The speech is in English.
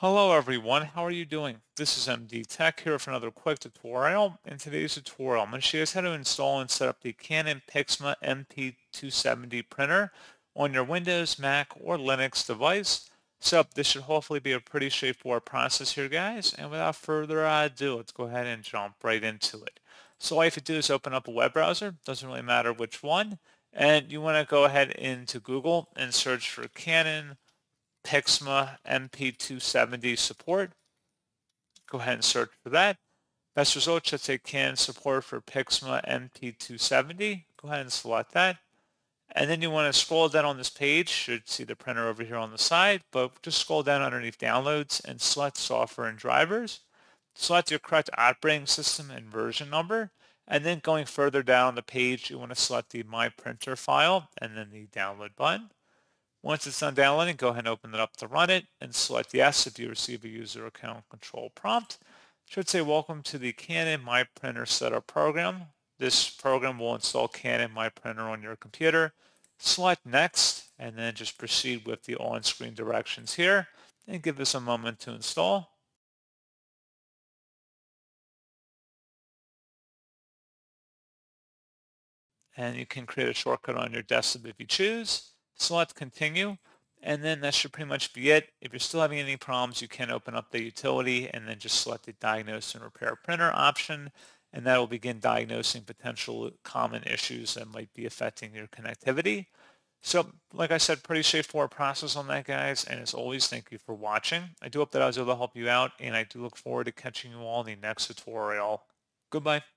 Hello everyone, how are you doing? This is MD Tech here for another quick tutorial. In today's tutorial, I'm going to show you how to install and set up the Canon PIXMA MP270 printer on your Windows, Mac, or Linux device. So this should hopefully be a pretty straightforward process here guys, and without further ado, let's go ahead and jump right into it. So all you have to do is open up a web browser, doesn't really matter which one, and you want to go ahead into Google and search for Canon PIXMA MP270 support. Go ahead and search for that. Best result should say Canon support for PIXMA MP270. Go ahead and select that. And then you want to scroll down on this page. Should see the printer over here on the side, but just scroll down underneath downloads and select software and drivers. Select your correct operating system and version number. And then going further down the page, you want to select the My Printer file and then the download button. Once it's done downloading, go ahead and open it up to run it and select yes if you receive a user account control prompt. It should say welcome to the Canon My Printer Setup program. This program will install Canon My Printer on your computer. Select next and then just proceed with the on-screen directions here and give this a moment to install. And you can create a shortcut on your desktop if you choose select continue, and then that should pretty much be it. If you're still having any problems, you can open up the utility and then just select the diagnose and repair printer option, and that will begin diagnosing potential common issues that might be affecting your connectivity. So like I said, pretty straightforward process on that, guys. And as always, thank you for watching. I do hope that I was able to help you out, and I do look forward to catching you all in the next tutorial. Goodbye.